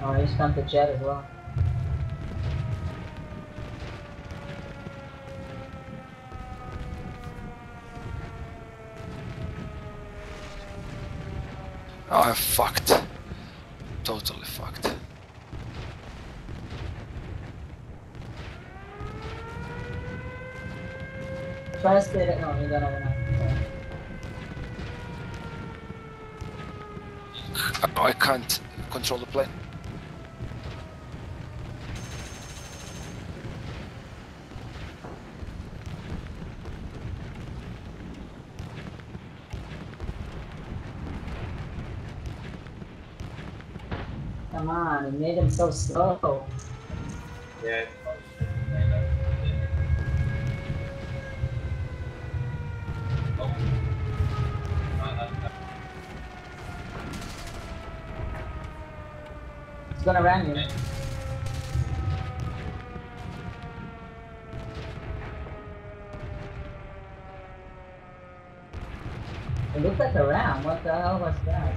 Oh, he's come to jet as well. Oh, I'm fucked. Totally fucked. Try to stay there. No, you don't have enough. Oh, I can't control the plane. Come on, it made him so slow. Yeah. It's gonna ram you. It looked like a ram. What the hell was that?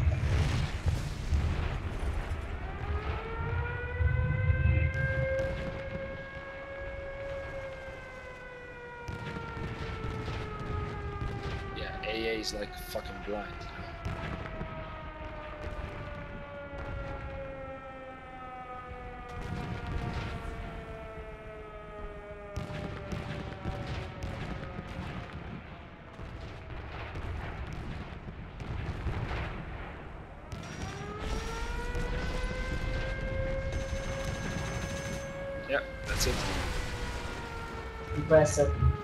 Yeah, AA is like fucking blind. Yeah, that's it. Impressive.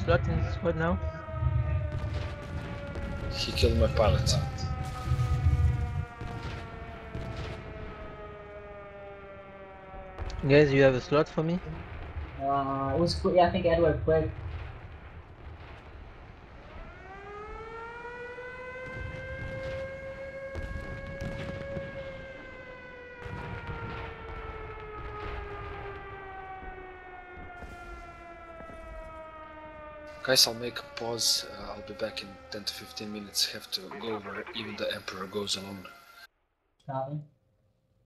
You have slot in this squad now? He killed my pilot. Guys, you have a slot for me? Uh, it was. Yeah, I think Edward quick. Guys, I'll make a pause. Uh, I'll be back in 10 to 15 minutes. Have to go where even the Emperor goes alone. Copy.